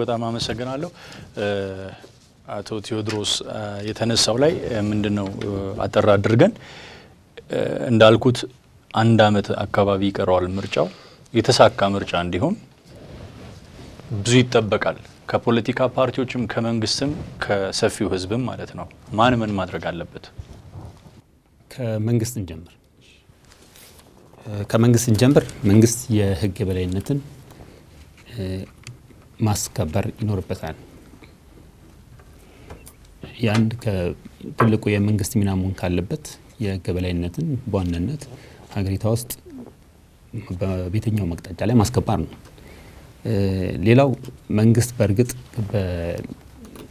በጣም አመሰግናለሁ። አቶ ቴዎድሮስ የተነሳው ላይ ምንድን ነው አጠር አድርገን እንዳልኩት አንድ አመት አካባቢ ይቀረዋል ምርጫው። የተሳካ ምርጫ እንዲሆን ብዙ ይጠበቃል ከፖለቲካ ፓርቲዎችም ከመንግስትም ከሰፊው ህዝብም ማለት ነው። ማን ምን ማድረግ አለበት? ከመንግስት እንጀምር ከመንግስት እንጀምር። መንግስት የህግ የበላይነትን ማስከበር ይኖርበታል። የአንድ ትልቁ የመንግስት ሚና መሆን ካለበት የህግ የበላይነትን በዋናነት ሀገሪቷ ውስጥ በየትኛው መቅጣጫ ላይ ማስከበር ነው። ሌላው መንግስት በእርግጥ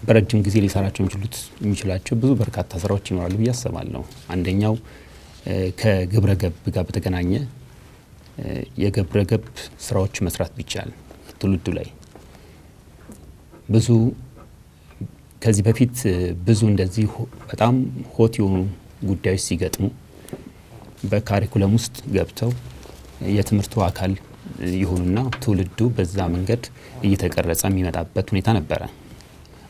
በረጅም ጊዜ ሊሰራቸው የሚችሉት የሚችላቸው ብዙ በርካታ ስራዎች ይኖራሉ ብዬ አስባለሁ። አንደኛው ከግብረ ገብ ጋር በተገናኘ የግብረ ገብ ስራዎች መስራት ቢቻል ትውልዱ ላይ ብዙ ከዚህ በፊት ብዙ እንደዚህ በጣም ሆት የሆኑ ጉዳዮች ሲገጥሙ በካሪኩለም ውስጥ ገብተው የትምህርቱ አካል ይሁኑና ትውልዱ በዛ መንገድ እየተቀረጸ የሚመጣበት ሁኔታ ነበረ።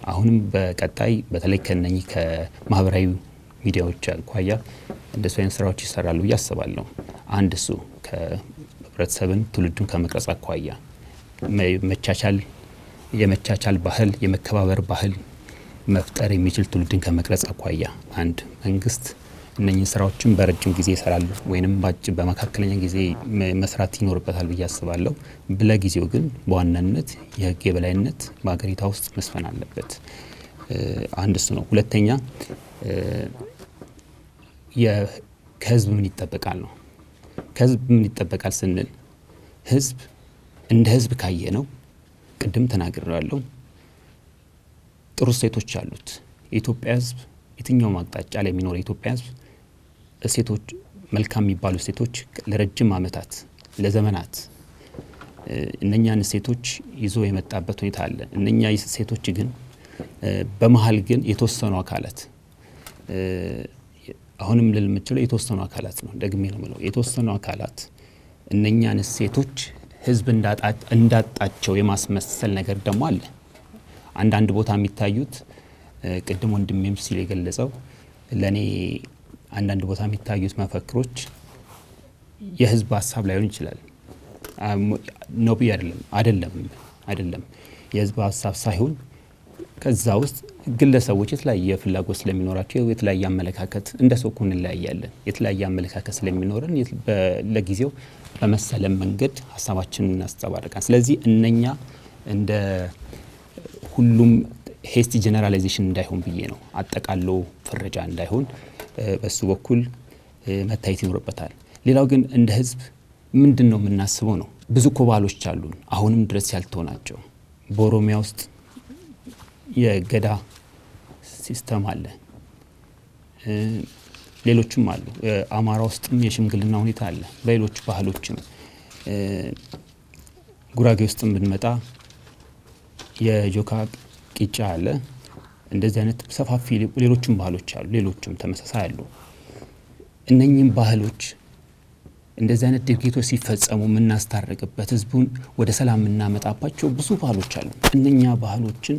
አሁንም በቀጣይ በተለይ ከነኚህ ከማህበራዊ ሚዲያዎች አኳያ እንደሱ አይነት ስራዎች ይሰራሉ ብዬ አስባለሁ። አንድ እሱ ከህብረተሰብን ትውልዱን ከመቅረጽ አኳያ መቻቻል የመቻቻል ባህል የመከባበር ባህል መፍጠር የሚችል ትውልድን ከመቅረጽ አኳያ አንድ መንግስት እነኚህ ስራዎችን በረጅም ጊዜ ይሰራሉ ወይንም ባጭር በመካከለኛ ጊዜ መስራት ይኖርበታል ብዬ አስባለሁ። ለጊዜው ግን በዋናነት የህግ የበላይነት በሀገሪቷ ውስጥ መስፈን አለበት። አንድ እሱ ነው። ሁለተኛ ከህዝብ ምን ይጠበቃል ነው። ከህዝብ ምን ይጠበቃል ስንል ህዝብ እንደ ህዝብ ካየ ነው ቅድም ተናግሬያለሁ። ጥሩ እሴቶች አሉት። የኢትዮጵያ ህዝብ የትኛውም አቅጣጫ ላይ የሚኖር የኢትዮጵያ ህዝብ እሴቶች መልካም የሚባሉ እሴቶች ለረጅም ዓመታት ለዘመናት እነኛን እሴቶች ይዞ የመጣበት ሁኔታ አለ። እነኛ እሴቶች ግን በመሀል ግን የተወሰኑ አካላት አሁንም ልል የምችለው የተወሰኑ አካላት ነው። ደግሜ ነው የምለው የተወሰኑ አካላት እነኛን እሴቶች ህዝብ እንዳጣቸው የማስመሰል ነገር ደግሞ አለ። አንዳንድ ቦታ የሚታዩት ቅድም ወንድሜም ሲል የገለጸው ለእኔ አንዳንድ ቦታ የሚታዩት መፈክሮች የህዝብ ሀሳብ ላይሆን ይችላል ብዬ አይደለም አይደለም አይደለም የህዝብ ሀሳብ ሳይሆን ከዛ ውስጥ ግለሰቦች የተለያየ ፍላጎት ስለሚኖራቸው የተለያየ አመለካከት እንደ ሰው እኮ እንለያያለን። የተለያየ አመለካከት ስለሚኖረን ለጊዜው በመሰለን መንገድ ሀሳባችንን እናስተባርቃል። ስለዚህ እነኛ እንደ ሁሉም hasty generalization እንዳይሆን ብዬ ነው። አጠቃሎ ፍረጃ እንዳይሆን በሱ በኩል መታየት ይኖርበታል። ሌላው ግን እንደ ህዝብ ምንድን ነው የምናስበው ነው። ብዙ እኮ ባህሎች አሉን አሁንም ድረስ ያልተው ናቸው። በኦሮሚያ ውስጥ የገዳ system አለ፣ ሌሎችም አሉ። አማራ ውስጥም የሽምግልና ሁኔታ አለ። በሌሎች ባህሎችም ጉራጌ ውስጥም ብንመጣ የጆካ ቂጫ አለ። እንደዚህ አይነት ሰፋፊ ሌሎችም ባህሎች አሉ። ሌሎችም ተመሳሳይ አሉ። እነኚህም ባህሎች እንደዚህ አይነት ድርጊቶች ሲፈጸሙ የምናስታርቅበት ህዝቡን ወደ ሰላም የምናመጣባቸው ብዙ ባህሎች አሉ። እነኛ ባህሎችን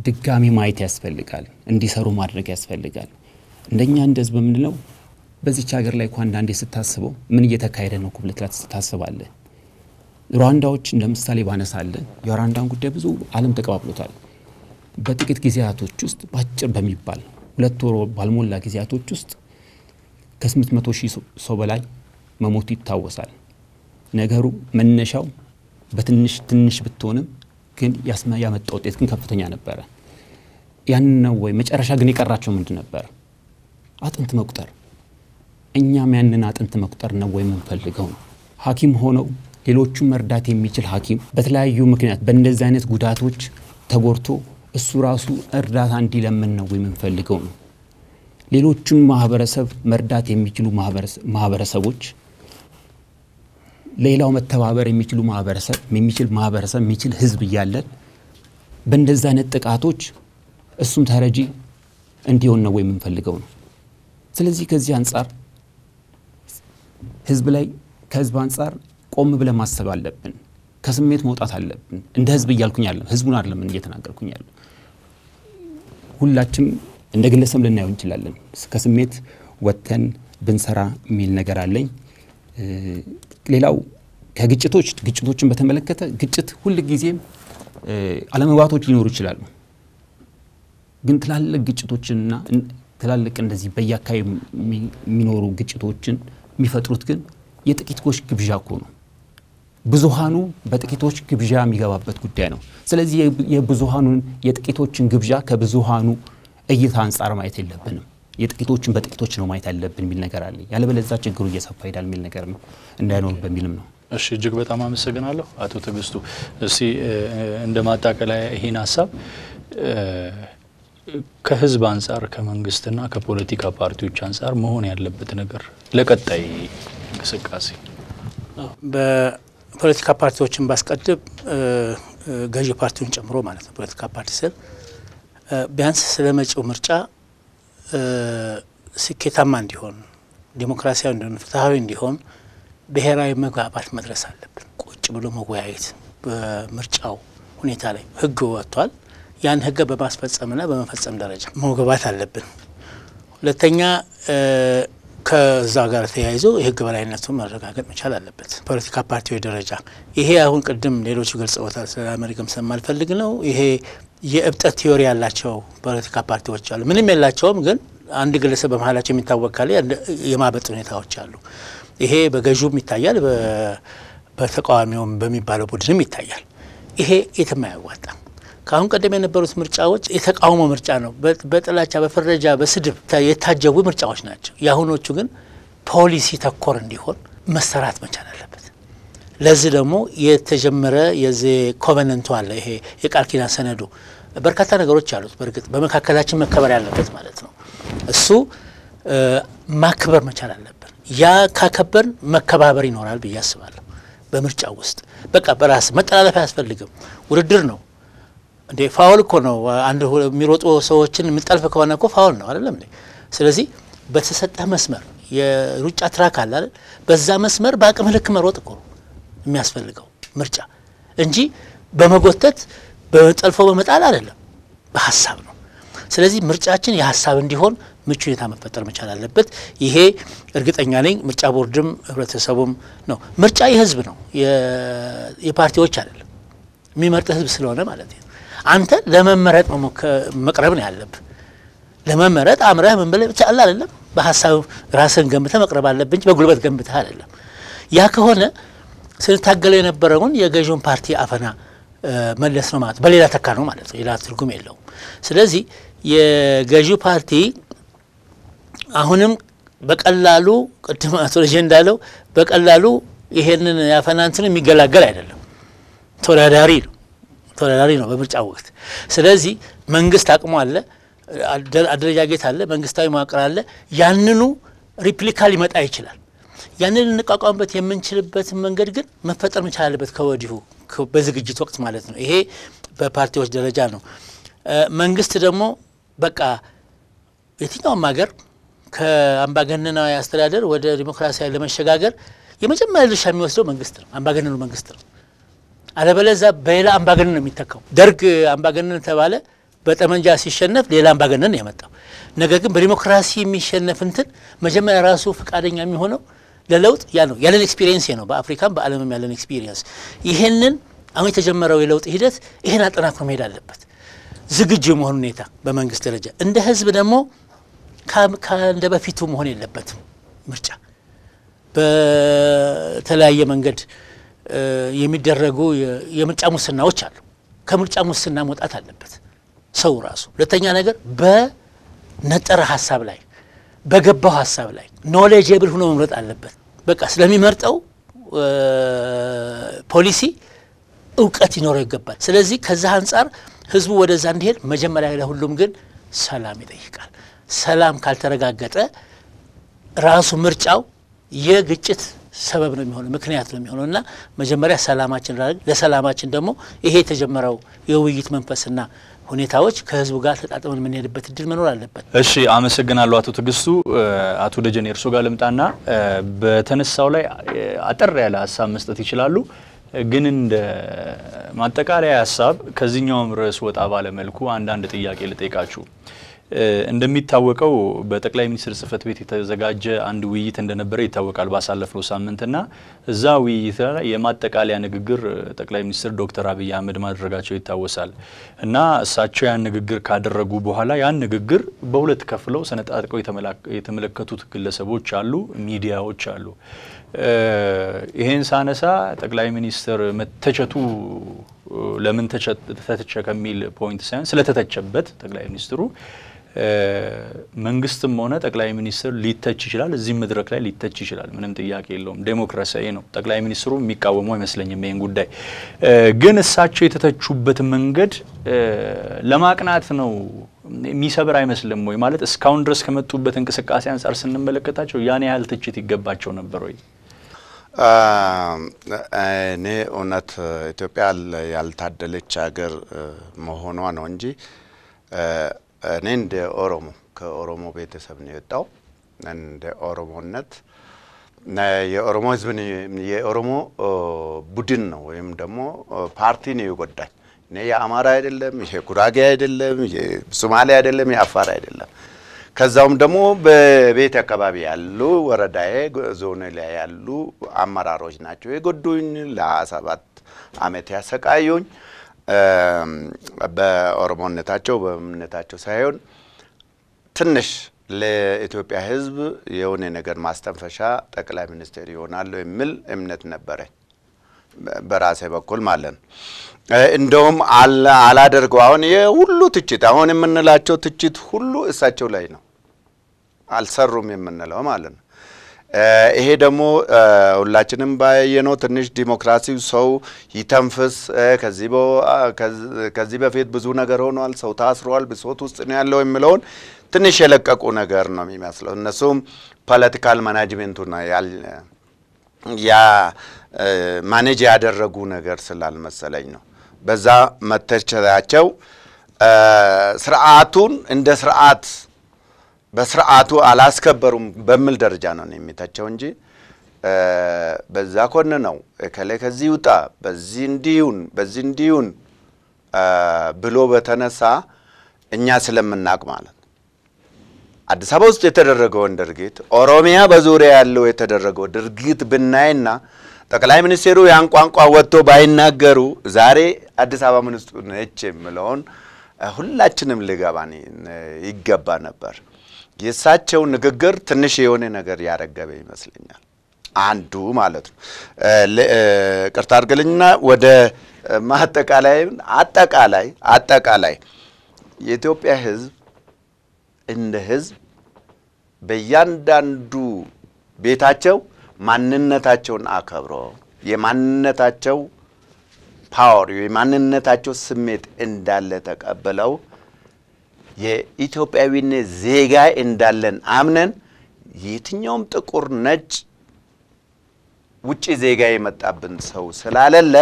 ድጋሚ ማየት ያስፈልጋል። እንዲሰሩ ማድረግ ያስፈልጋል። እንደኛ እንደ ህዝብ የምንለው በዚች ሀገር ላይ እኮ አንዳንዴ ስታስበው ምን እየተካሄደ ነው ብለህ ታስባለህ። ሩዋንዳዎች እንደ ምሳሌ ባነሳለ የሩዋንዳን ጉዳይ ብዙ ዓለም ተቀባብሎታል። በጥቂት ጊዜያቶች ውስጥ በአጭር በሚባል ሁለት ወር ባልሞላ ጊዜያቶች ውስጥ ከስምንት መቶ ሺህ ሰው በላይ መሞቱ ይታወሳል። ነገሩ መነሻው በትንሽ ትንሽ ብትሆንም ግን ያመጣ ውጤት ግን ከፍተኛ ነበረ። ያንን ነው ወይ መጨረሻ ግን የቀራቸው ምንድን ነበር? አጥንት መቁጠር። እኛም ያንን አጥንት መቁጠር ነው ወይ የምንፈልገው ነው። ሐኪም ሆነው ሌሎቹን መርዳት የሚችል ሐኪም በተለያዩ ምክንያት በእንደዚህ አይነት ጉዳቶች ተጎድቶ እሱ ራሱ እርዳታ እንዲለምን ነው የምንፈልገው ነው። ሌሎቹን ማህበረሰብ መርዳት የሚችሉ ማህበረሰቦች ሌላው መተባበር የሚችሉ ማህበረሰብ የሚችል ማህበረሰብ የሚችል ህዝብ እያለን በእንደዚህ አይነት ጥቃቶች እሱም ተረጂ እንዲሆን ነው የምንፈልገው ነው። ስለዚህ ከዚህ አንጻር ህዝብ ላይ ከህዝብ አንጻር ቆም ብለን ማሰብ አለብን። ከስሜት መውጣት አለብን። እንደ ህዝብ እያልኩኝ አለም ህዝቡን አይደለም እየተናገርኩኝ ያለ ሁላችም እንደ ግለሰብ ልናየው እንችላለን። ከስሜት ወጥተን ብንሰራ የሚል ነገር አለኝ። ሌላው ከግጭቶች ግጭቶችን በተመለከተ ግጭት ሁል ጊዜም አለመግባባቶች ሊኖሩ ይችላሉ። ግን ትላልቅ ግጭቶችንና ትላልቅ እንደዚህ በየአካባቢ የሚኖሩ ግጭቶችን የሚፈጥሩት ግን የጥቂቶች ግብዣ እኮ ነው። ብዙሃኑ በጥቂቶች ግብዣ የሚገባበት ጉዳይ ነው። ስለዚህ የብዙሃኑን የጥቂቶችን ግብዣ ከብዙሃኑ እይታ አንጻር ማየት የለብንም። የጥቂቶችን በጥቂቶች ነው ማየት ያለብን የሚል ነገር አለ። ያለበለዚያ ችግሩ እየሰፋ ሄዳል የሚል ነገር ነው እንዳይኖር በሚልም ነው። እሺ እጅግ በጣም አመሰግናለሁ አቶ ትዕግስቱ። እስቲ እንደ ማጣቀለያ ይህን ሀሳብ ከህዝብ አንጻር ከመንግስትና ከፖለቲካ ፓርቲዎች አንጻር መሆን ያለበት ነገር ለቀጣይ እንቅስቃሴ በፖለቲካ ፓርቲዎችን ባስቀድም ገዢ ፓርቲውን ጨምሮ ማለት ነው። ፖለቲካ ፓርቲ ስል ቢያንስ ስለ መጪው ምርጫ ስኬታማ እንዲሆን፣ ዲሞክራሲያዊ እንዲሆን፣ ፍትሀዊ እንዲሆን ብሔራዊ መግባባት መድረስ አለብን። ቁጭ ብሎ መወያየት በምርጫው ሁኔታ ላይ ህግ ወጥቷል። ያን ህግ በማስፈጸምና በመፈጸም ደረጃ መግባባት አለብን። ሁለተኛ ከዛ ጋር ተያይዞ የህግ በላይነቱን መረጋገጥ መቻል አለበት። ፖለቲካ ፓርቲዎች ደረጃ ይሄ አሁን ቅድም ሌሎቹ ገልጸውታል። ስለ አሜሪካም ስለማልፈልግ ነው። ይሄ የእብጠት ቲዮሪ ያላቸው ፖለቲካ ፓርቲዎች አሉ። ምንም የላቸውም፣ ግን አንድ ግለሰብ በመሀላቸው የሚታወቅ ካለ የማበጥ ሁኔታዎች አሉ። ይሄ በገዥውም ይታያል፣ በተቃዋሚውም በሚባለው ቡድንም ይታያል። ይሄ የትም አያዋጣም። ከአሁን ቀደም የነበሩት ምርጫዎች የተቃውሞ ምርጫ ነው። በጥላቻ በፍረጃ በስድብ የታጀቡ ምርጫዎች ናቸው። የአሁኖቹ ግን ፖሊሲ ተኮር እንዲሆን መሰራት መቻል ለዚህ ደግሞ የተጀመረ የዚህ ኮቨነንቱ አለ። ይሄ የቃል ኪዳን ሰነዱ በርካታ ነገሮች አሉት። በእርግጥ በመካከላችን መከበር ያለበት ማለት ነው። እሱ ማክበር መቻል አለብን። ያ ካከበርን መከባበር ይኖራል ብዬ አስባለሁ። በምርጫው ውስጥ በቃ በራስ መጠላለፍ አያስፈልግም። ውድድር ነው እንዴ ፋውል እኮ ነው። አንድ የሚሮጡ ሰዎችን የምጠልፍ ከሆነ እኮ ፋውል ነው አይደለም እንዴ? ስለዚህ በተሰጠህ መስመር የሩጫ ትራክ አለ አይደል? በዛ መስመር በአቅም ልክ መሮጥ እኮ ነው የሚያስፈልገው ምርጫ እንጂ በመጎተት በጠልፎ በመጣል አይደለም፣ በሀሳብ ነው። ስለዚህ ምርጫችን የሀሳብ እንዲሆን ምቹ ሁኔታ መፈጠር መቻል አለበት። ይሄ እርግጠኛ ነኝ ምርጫ ቦርድም ህብረተሰቡም ነው። ምርጫ የህዝብ ነው፣ የፓርቲዎች አይደለም። የሚመርጥ ህዝብ ስለሆነ ማለት ነው። አንተ ለመመረጥ መቅረብ ነው ያለብህ። ለመመረጥ አምረህ ምን ብለህ ብቻ አለ አይደለም። በሀሳብ ራስን ገንብተህ መቅረብ አለብህ እንጂ በጉልበት ገንብተህ አይደለም። ያ ከሆነ ስንታገለው የነበረውን የገዢውን ፓርቲ አፈና መለስ ነው ማለት በሌላ ተካ ነው ማለት ነው። ሌላ ትርጉም የለውም። ስለዚህ የገዢው ፓርቲ አሁንም በቀላሉ ቅድም አቶ ልጄ እንዳለው በቀላሉ ይሄንን ያፈና እንትን የሚገላገል አይደለም። ተወዳዳሪ ነው ተወዳዳሪ ነው በምርጫ ወቅት። ስለዚህ መንግስት አቅሙ አለ፣ አደረጃጀት አለ፣ መንግስታዊ መዋቅር አለ። ያንኑ ሪፕሊካ ሊመጣ ይችላል። ያንን ልንቋቋምበት የምንችልበትን መንገድ ግን መፈጠር መቻል አለበት ከወዲሁ በዝግጅት ወቅት ማለት ነው። ይሄ በፓርቲዎች ደረጃ ነው። መንግስት ደግሞ በቃ የትኛውም ሀገር ከአምባገነናዊ አስተዳደር ወደ ዲሞክራሲያዊ ለመሸጋገር የመጀመሪያ ድርሻ የሚወስደው መንግስት ነው፣ አምባገነኑ መንግስት ነው። አለበለዛ በሌላ አምባገነን ነው የሚተካው። ደርግ አምባገነን ተባለ፣ በጠመንጃ ሲሸነፍ ሌላ አምባገነን ነው የመጣው። ነገር ግን በዲሞክራሲ የሚሸነፍ እንትን መጀመሪያ ራሱ ፈቃደኛ የሚሆነው ለለውጥ ያ ነው። ያለን experience ነው፣ በአፍሪካም በዓለምም ያለን experience። ይህንን አሁን የተጀመረው የለውጥ ሂደት ይህን አጠናክሮ መሄድ አለበት። ዝግጁ የመሆን ሁኔታ በመንግስት ደረጃ እንደ ህዝብ ደግሞ እንደ በፊቱ መሆን የለበትም። ምርጫ በተለያየ መንገድ የሚደረጉ የምርጫ ሙስናዎች አሉ። ከምርጫ ሙስና መውጣት አለበት ሰው ራሱ። ሁለተኛ ነገር በነጠረ ሀሳብ ላይ በገባው ሀሳብ ላይ ኖሌጀብል ሆኖ መምረጥ አለበት። በቃ ስለሚመርጠው ፖሊሲ እውቀት ሊኖረው ይገባል። ስለዚህ ከዛ አንጻር ህዝቡ ወደዛ እንዲሄድ መጀመሪያ ለሁሉም ግን ሰላም ይጠይቃል። ሰላም ካልተረጋገጠ ራሱ ምርጫው የግጭት ሰበብ ነው የሚሆነው ምክንያት ነው የሚሆነው እና መጀመሪያ ሰላማችን ለሰላማችን ደግሞ ይሄ የተጀመረው የውይይት መንፈስና ሁኔታዎች ከህዝቡ ጋር ተጣጥመን የምንሄድበት እድል መኖር አለበት። እሺ፣ አመሰግናለሁ አቶ ትዕግስቱ። አቶ ደጀኔ እርሶ ጋር ልምጣና በተነሳው ላይ አጠር ያለ ሀሳብ መስጠት ይችላሉ። ግን እንደ ማጠቃለያ ሀሳብ ከዚህኛውም ርዕስ ወጣ ባለ መልኩ አንዳንድ ጥያቄ ልጠይቃችሁ። እንደሚታወቀው በጠቅላይ ሚኒስትር ጽህፈት ቤት የተዘጋጀ አንድ ውይይት እንደነበረ ይታወቃል ባሳለፍነው ሳምንትና እዛ ውይይት ላይ የማጠቃለያ ንግግር ጠቅላይ ሚኒስትር ዶክተር አብይ አህመድ ማድረጋቸው ይታወሳል እና እሳቸው ያን ንግግር ካደረጉ በኋላ ያን ንግግር በሁለት ከፍለው ሰነጣጥቀው የተመለከቱት ግለሰቦች አሉ፣ ሚዲያዎች አሉ። ይሄን ሳነሳ ጠቅላይ ሚኒስትር መተቸቱ ለምን ተተቸ ከሚል ፖይንት ሳይሆን ስለተተቸበት ጠቅላይ ሚኒስትሩ መንግስትም ሆነ ጠቅላይ ሚኒስትር ሊተች ይችላል። እዚህ መድረክ ላይ ሊተች ይችላል። ምንም ጥያቄ የለውም። ዴሞክራሲያዊ ነው። ጠቅላይ ሚኒስትሩ የሚቃወመው አይመስለኝም ይህን ጉዳይ። ግን እሳቸው የተተቹበት መንገድ ለማቅናት ነው የሚሰብር አይመስልም ወይ? ማለት እስካሁን ድረስ ከመጡበት እንቅስቃሴ አንጻር ስንመለከታቸው ያን ያህል ትችት ይገባቸው ነበር ወይ? እኔ እውነት ኢትዮጵያ ያልታደለች ሀገር መሆኗ ነው እንጂ እኔ እንደ ኦሮሞ ከኦሮሞ ቤተሰብ ነው የወጣው። እንደ ኦሮሞነት የኦሮሞ ሕዝብን የኦሮሞ ቡድን ነው ወይም ደግሞ ፓርቲ ነው የጎዳኝ። እኔ የአማራ አይደለም፣ የጉራጌ አይደለም፣ የሶማሌ አይደለም፣ የአፋር አይደለም። ከዛውም ደግሞ በቤት አካባቢ ያሉ ወረዳዬ ዞን ላይ ያሉ አመራሮች ናቸው የጎዱኝ፣ ለሀያ ሰባት አመት ያሰቃዩኝ በኦሮሞነታቸው በእምነታቸው ሳይሆን ትንሽ ለኢትዮጵያ ሕዝብ የሆነ ነገር ማስተንፈሻ ጠቅላይ ሚኒስትር ይሆናሉ የሚል እምነት ነበረኝ በራሴ በኩል ማለት ነው። እንደውም አላደርገው አሁን የሁሉ ትችት አሁን የምንላቸው ትችት ሁሉ እሳቸው ላይ ነው፣ አልሰሩም የምንለው ማለት ነው። ይሄ ደግሞ ሁላችንም ባየነው ትንሽ ዲሞክራሲው ሰው ይተንፍስ። ከዚህ በፊት ብዙ ነገር ሆኗል፣ ሰው ታስሯል፣ ብሶት ውስጥ ነው ያለው የሚለውን ትንሽ የለቀቁ ነገር ነው የሚመስለው። እነሱም political management ኡ ያ manage ያደረጉ ነገር ስላልመሰለኝ ነው። በዛ መተቸታቸው ስርዓቱን እንደ ስርዓት በስርዓቱ አላስከበሩም በሚል ደረጃ ነው የሚተቸው እንጂ በዛ ኮን ነው እከሌ ከዚህ ውጣ፣ በዚህ እንዲሁን፣ በዚህ እንዲሁን ብሎ በተነሳ እኛ ስለምናቅ ማለት አዲስ አበባ ውስጥ የተደረገውን ድርጊት ኦሮሚያ በዙሪያ ያለው የተደረገው ድርጊት ብናይና ጠቅላይ ሚኒስትሩ ያን ቋንቋ ወጥቶ ባይናገሩ ዛሬ አዲስ አበባ ምን ነች የምለውን ሁላችንም ልገባን ይገባ ነበር። የእሳቸው ንግግር ትንሽ የሆነ ነገር ያረገበ ይመስለኛል። አንዱ ማለት ነው። ቅርታ አድርግልኝና ወደ ማጠቃላይ አጠቃላይ አጠቃላይ የኢትዮጵያ ሕዝብ እንደ ሕዝብ በእያንዳንዱ ቤታቸው ማንነታቸውን አክብሮ የማንነታቸው power የማንነታቸው ስሜት እንዳለ ተቀብለው የኢትዮጵያዊነት ዜጋ እንዳለን አምነን የትኛውም ጥቁር ነጭ ውጭ ዜጋ የመጣብን ሰው ስለሌለ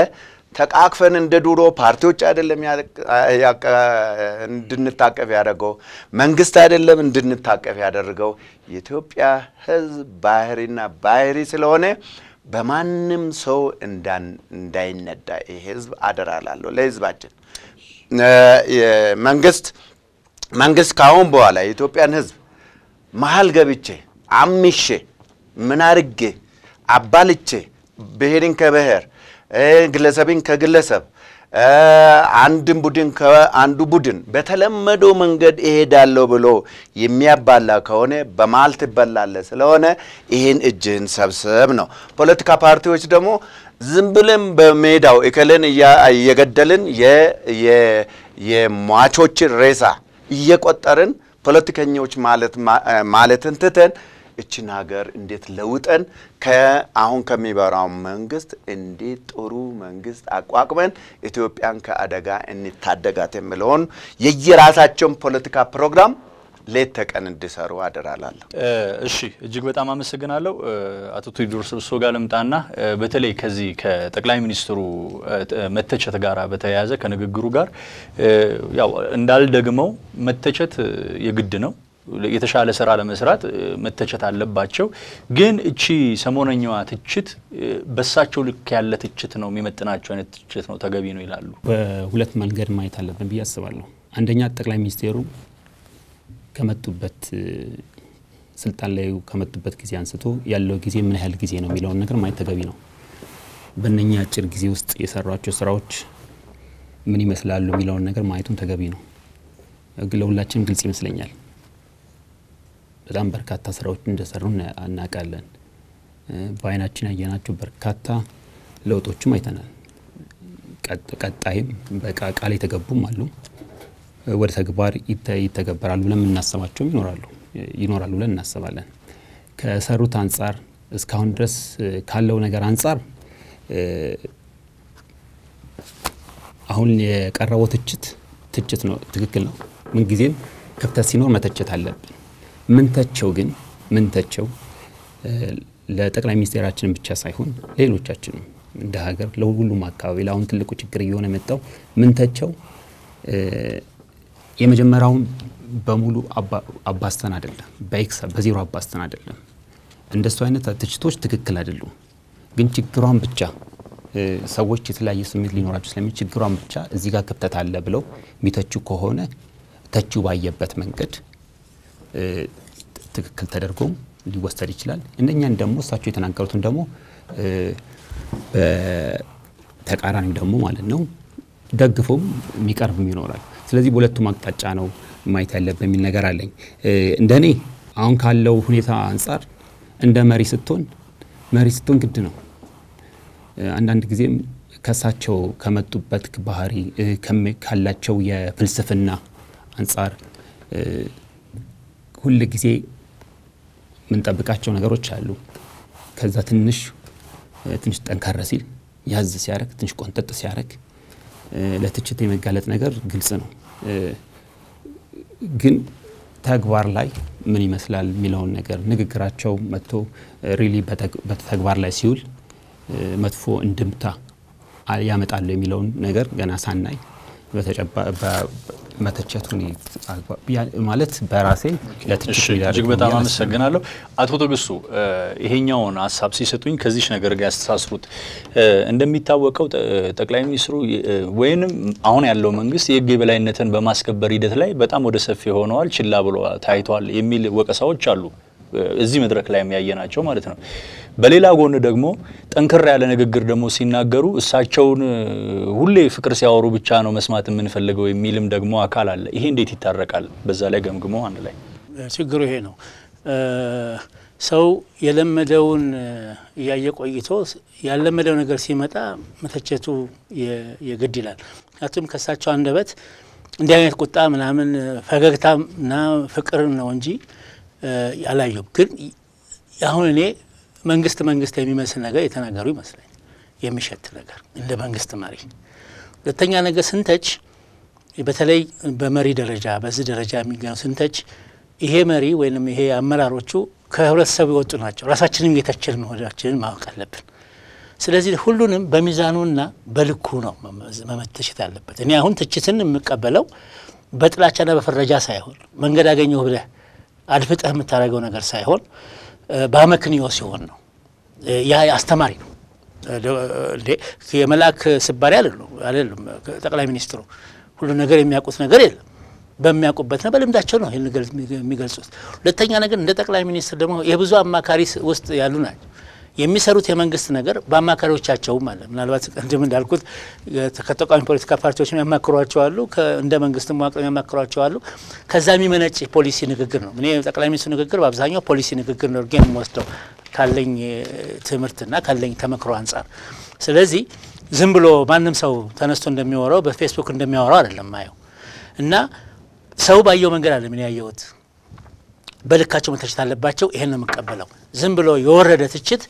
ተቃቅፈን እንደ ድሮ ፓርቲዎች አይደለም እንድንታቀፍ ያደረገው መንግስት አይደለም እንድንታቀፍ ያደረገው የኢትዮጵያ ሕዝብ ባህሪና ባህሪ ስለሆነ በማንም ሰው እንዳይነዳ ይህ ሕዝብ አደራ ለሕዝባችን መንግስት መንግስት ካሁን በኋላ የኢትዮጵያን ሕዝብ መሀል ገብቼ አምሼ ምን አርጌ አባልቼ ብሔርን ከብሔር ግለሰብን ከግለሰብ አንድን ቡድን ከአንዱ ቡድን በተለመደው መንገድ እሄዳለሁ ብሎ የሚያባላ ከሆነ በማል ትበላለህ። ስለሆነ ይህን እጅህን ሰብስብ ነው። ፖለቲካ ፓርቲዎች ደግሞ ዝም ብለን በሜዳው እከልን እየገደልን የሟቾችን ሬሳ እየቆጠርን ፖለቲከኞች ማለትን ትተን እችን ሀገር እንዴት ለውጠን ከአሁን ከሚበራው መንግስት እንዴት ጥሩ መንግስት አቋቁመን ኢትዮጵያን ከአደጋ እንታደጋት የሚለውን የየራሳቸውን ፖለቲካ ፕሮግራም ሌት ተቀን እንዲሰሩ አደራላለሁ። እሺ፣ እጅግ በጣም አመሰግናለሁ አቶ ቴዎድሮስ እርሶ ጋር ልምጣና በተለይ ከዚህ ከጠቅላይ ሚኒስትሩ መተቸት ጋር በተያያዘ ከንግግሩ ጋር ያው እንዳልደግመው መተቸት የግድ ነው። የተሻለ ስራ ለመስራት መተቸት አለባቸው። ግን እቺ ሰሞነኛዋ ትችት በሳቸው ልክ ያለ ትችት ነው፣ የሚመጥናቸው አይነት ትችት ነው፣ ተገቢ ነው ይላሉ። በሁለት መንገድ ማየት አለብን ብዬ አስባለሁ። አንደኛ ጠቅላይ ሚኒስቴሩ ከመጡበት ስልጣን ላይ ከመጡበት ጊዜ አንስቶ ያለው ጊዜ ምን ያህል ጊዜ ነው የሚለውን ነገር ማየት ተገቢ ነው። በእነኛ አጭር ጊዜ ውስጥ የሰሯቸው ስራዎች ምን ይመስላሉ የሚለውን ነገር ማየቱም ተገቢ ነው። ለሁላችንም ግልጽ ይመስለኛል። በጣም በርካታ ስራዎች እንደሰሩ እናውቃለን። በአይናችን ያየናቸው በርካታ ለውጦችም አይተናል። ቀጣይም በቃ ቃል የተገቡም አሉ፣ ወደ ተግባር ይተገበራሉ ብለን የምናስባቸውም ይኖራሉ ይኖራሉ ብለን እናስባለን። ከሰሩት አንጻር እስካሁን ድረስ ካለው ነገር አንጻር አሁን የቀረበው ትችት ትችት ነው፣ ትክክል ነው። ምንጊዜም ክፍተት ሲኖር መተቸት አለብን። ምንተቸው ግን ምንተቸው ለጠቅላይ ሚኒስቴራችንን ብቻ ሳይሆን ሌሎቻችንም እንደ ሀገር ለሁሉም አካባቢ ለአሁን ትልቁ ችግር እየሆነ የመጣው ምንተቸው የመጀመሪያውን በሙሉ አባስተን አይደለም፣ በኤክስ በዜሮ አባስተን አይደለም። እንደሱ አይነት ትችቶች ትክክል አይደሉም። ግን ችግሯን ብቻ ሰዎች የተለያየ ስሜት ሊኖራቸው ስለሚ ችግሯን ብቻ እዚህ ጋር ክፍተት አለ ብለው የሚተቹ ከሆነ ተቺው ባየበት መንገድ ትክክል ተደርጎም ሊወሰድ ይችላል። እነኛን ደግሞ እሳቸው የተናገሩትን ደግሞ በተቃራኒው ደግሞ ማለት ነው ደግፎም የሚቀርብም ይኖራል። ስለዚህ በሁለቱም አቅጣጫ ነው ማየት ያለብን የሚል ነገር አለኝ። እንደ እኔ አሁን ካለው ሁኔታ አንጻር እንደ መሪ ስትሆን መሪ ስትሆን ግድ ነው አንዳንድ ጊዜም ከሳቸው ከመጡበት ባህሪ ካላቸው የፍልስፍና አንጻር ሁል ጊዜ የምንጠብቃቸው ነገሮች አሉ። ከዛ ትንሽ ትንሽ ጠንካረ ሲል ያዝ ሲያደርግ ትንሽ ቆንጠጥ ሲያደርግ ለትችት የመጋለጥ ነገር ግልጽ ነው። ግን ተግባር ላይ ምን ይመስላል የሚለውን ነገር ንግግራቸው መጥቶ ሪሊ በተግባር ላይ ሲውል መጥፎ እንድምታ ያመጣሉ የሚለውን ነገር ገና ሳናይ መተቸቱን ማለት በራሴ እጅግ በጣም አመሰግናለሁ አቶ ትዕግስቱ። ይሄኛውን ሀሳብ ሲሰጡኝ ከዚች ነገር ጋር ያስተሳስሩት። እንደሚታወቀው ጠቅላይ ሚኒስትሩ ወይንም አሁን ያለው መንግስት የህግ የበላይነትን በማስከበር ሂደት ላይ በጣም ወደ ሰፊ ሆነዋል፣ ችላ ብሎ ታይቷል የሚል ወቀሳዎች አሉ። እዚህ መድረክ ላይ የሚያየናቸው ማለት ነው። በሌላ ጎን ደግሞ ጠንከር ያለ ንግግር ደግሞ ሲናገሩ እሳቸውን ሁሌ ፍቅር ሲያወሩ ብቻ ነው መስማት የምንፈልገው የሚልም ደግሞ አካል አለ። ይሄ እንዴት ይታረቃል? በዛ ላይ ገምግሞ አንድ ላይ ችግሩ ይሄ ነው። ሰው የለመደውን እያየ ቆይቶ ያለመደው ነገር ሲመጣ መተቸቱ የግድ ይላል። ምክንያቱም ከእሳቸው አንደበት እንዲህ አይነት ቁጣ ምናምን ፈገግታ እና ፍቅር ነው እንጂ አላየሁም። ግን አሁን እኔ መንግስት መንግስት የሚመስል ነገር የተናገሩ ይመስለኝ የሚሸት ነገር እንደ መንግስት መሪ። ሁለተኛ ነገር ስንተች፣ በተለይ በመሪ ደረጃ በዚህ ደረጃ የሚገኘው ስንተች፣ ይሄ መሪ ወይም ይሄ አመራሮቹ ከህብረተሰቡ የወጡ ናቸው። ራሳችንም የተችን መሆናችንን ማወቅ አለብን። ስለዚህ ሁሉንም በሚዛኑና በልኩ ነው መመተሸት ያለበት። እኔ አሁን ትችትን የምቀበለው በጥላቻና በፈረጃ ሳይሆን መንገድ አገኘሁ ብለህ አድፍጠህ የምታደርገው ነገር ሳይሆን በአመክንዮ ሲሆን ነው። ያ አስተማሪ ነው። የመልአክ ስባሪ አይደሉም ጠቅላይ ሚኒስትሩ። ሁሉ ነገር የሚያውቁት ነገር የለም። በሚያውቁበት ነው፣ በልምዳቸው ነው ይህን የሚገልጹት። ሁለተኛ ነገር እንደ ጠቅላይ ሚኒስትር ደግሞ የብዙ አማካሪ ውስጥ ያሉ ናቸው። የሚሰሩት የመንግስት ነገር በአማካሪዎቻቸውም አለ። ምናልባት ቅድም እንዳልኩት ከተቃዋሚ ፖለቲካ ፓርቲዎች የሚያማክሯቸው አሉ፣ እንደ መንግስት መዋቅር የሚያማክሯቸው አሉ። ከዛ የሚመነጭ ፖሊሲ ንግግር ነው። እኔ ጠቅላይ ሚኒስትሩ ንግግር በአብዛኛው ፖሊሲ ንግግር ነው እርጌ የምወስደው ካለኝ ትምህርትና ካለኝ ተመክሮ አንጻር። ስለዚህ ዝም ብሎ ማንም ሰው ተነስቶ እንደሚወራው በፌስቡክ እንደሚያወራው አይደለም ማየው እና ሰው ባየው መንገድ አለ ምን ያየሁት በልካቸው መተቸት አለባቸው። ይሄን ነው የምቀበለው። ዝም ብሎ የወረደ ትችት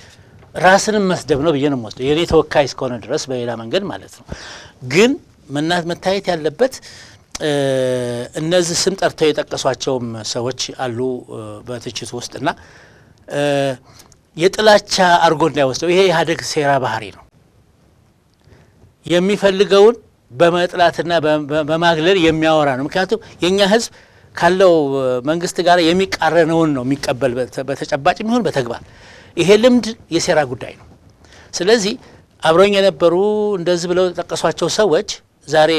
ራስንም መስደብ ነው ብዬ ነው የምወስደው የእኔ ተወካይ እስከሆነ ድረስ በሌላ መንገድ ማለት ነው። ግን መናት መታየት ያለበት እነዚህ ስም ጠርተው የጠቀሷቸውም ሰዎች አሉ በትችቱ ውስጥ እና የጥላቻ አርጎ እንዳይወስደው ይሄ የኢህአዴግ ሴራ ባህሪ ነው። የሚፈልገውን በመጥላትና በማግለል የሚያወራ ነው። ምክንያቱም የእኛ ህዝብ ካለው መንግስት ጋር የሚቃረነውን ነው የሚቀበል በተጨባጭ የሚሆን በተግባር ይሄ ልምድ የሴራ ጉዳይ ነው። ስለዚህ አብረኝ የነበሩ እንደዚህ ብለው የጠቀሷቸው ሰዎች ዛሬ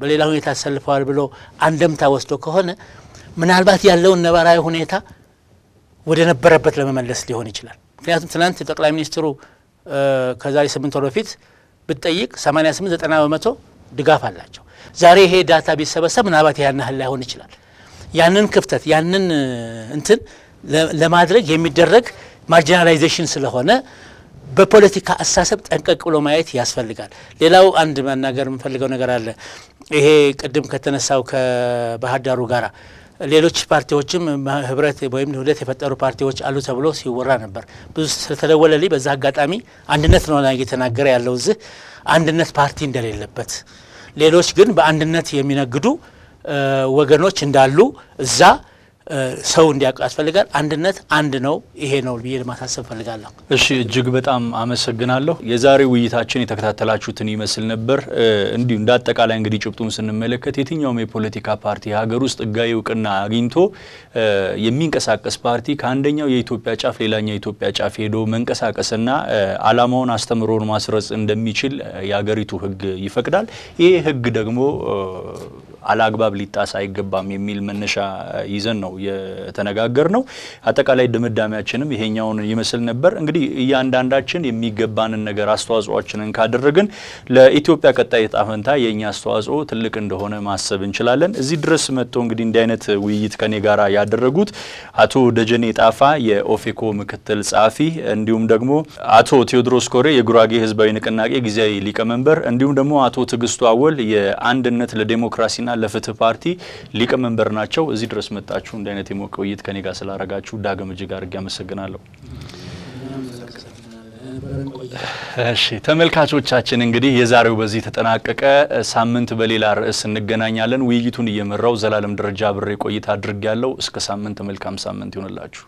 በሌላ ሁኔታ ተሰልፈዋል ብሎ አንደምታ ወስዶ ከሆነ ምናልባት ያለውን ነባራዊ ሁኔታ ወደ ነበረበት ለመመለስ ሊሆን ይችላል። ምክንያቱም ትናንት ጠቅላይ ሚኒስትሩ ከዛሬ ስምንት ወር በፊት ብትጠይቅ 88 ዘጠና በመቶ ድጋፍ አላቸው። ዛሬ ይሄ data ቢሰበሰብ ምናልባት ያን ያህል ላይሆን ይችላል። ያንን ክፍተት ያንን እንትን ለማድረግ የሚደረግ marginalization ስለሆነ በፖለቲካ አስተሳሰብ ጠንቀቅ ብሎ ማየት ያስፈልጋል። ሌላው አንድ መናገር የምፈልገው ነገር አለ። ይሄ ቅድም ከተነሳው ከባህር ዳሩ ጋራ ሌሎች ፓርቲዎችም ህብረት ወይም ውህደት የፈጠሩ ፓርቲዎች አሉ ተብሎ ሲወራ ነበር። ብዙ ስለተደወለልኝ በዛ አጋጣሚ አንድነት ነው እየተናገረ ያለው እዚህ አንድነት ፓርቲ እንደሌለበት፣ ሌሎች ግን በአንድነት የሚነግዱ ወገኖች እንዳሉ እዛ ሰው እንዲያውቅ ያስፈልጋል። አንድነት አንድ ነው፣ ይሄ ነው ብዬ ለማሳሰብ ፈልጋለሁ። እሺ፣ እጅግ በጣም አመሰግናለሁ። የዛሬው ውይይታችን የተከታተላችሁትን ይመስል ነበር። እንዲሁ እንደ አጠቃላይ እንግዲህ ጭብጡን ስንመለከት የትኛውም የፖለቲካ ፓርቲ ሀገር ውስጥ ህጋዊ እውቅና አግኝቶ የሚንቀሳቀስ ፓርቲ ከአንደኛው የኢትዮጵያ ጫፍ ሌላኛው የኢትዮጵያ ጫፍ ሄዶ መንቀሳቀስና አላማውን አስተምሮን ማስረጽ እንደሚችል የሀገሪቱ ህግ ይፈቅዳል። ይሄ ህግ ደግሞ አላግባብ ሊጣስ አይገባም የሚል መነሻ ይዘን ነው የተነጋገር ነው። አጠቃላይ ድምዳሜያችንም ይሄኛውን ይመስል ነበር። እንግዲህ እያንዳንዳችን የሚገባንን ነገር አስተዋጽኦችንን ካደረግን ለኢትዮጵያ ቀጣይ ዕጣ ፈንታ የእኛ አስተዋጽኦ ትልቅ እንደሆነ ማሰብ እንችላለን። እዚህ ድረስ መጥተው እንግዲህ እንዲህ አይነት ውይይት ከኔ ጋር ያደረጉት አቶ ደጀኔ ጣፋ የኦፌኮ ምክትል ጸሐፊ፣ እንዲሁም ደግሞ አቶ ቴዎድሮስ ኮሬ የጉራጌ ህዝባዊ ንቅናቄ ጊዜያዊ ሊቀመንበር፣ እንዲሁም ደግሞ አቶ ትዕግስቱ አወል የአንድነት ለዴሞክራሲና ለፍትህ ፓርቲ ሊቀመንበር ናቸው። እዚህ ድረስ መጣችሁ እንዲህ አይነት የሞቀ ውይይት ከኔ ጋር ስላረጋችሁ ዳግም እጅግ አድርጌ አመሰግናለሁ። እሺ ተመልካቾቻችን እንግዲህ የዛሬው በዚህ ተጠናቀቀ። ሳምንት በሌላ ርዕስ እንገናኛለን። ውይይቱን እየመራው ዘላለም ደረጃ ብሬ ቆይታ አድርጌ ያለው እስከ ሳምንት መልካም ሳምንት ይሆንላችሁ።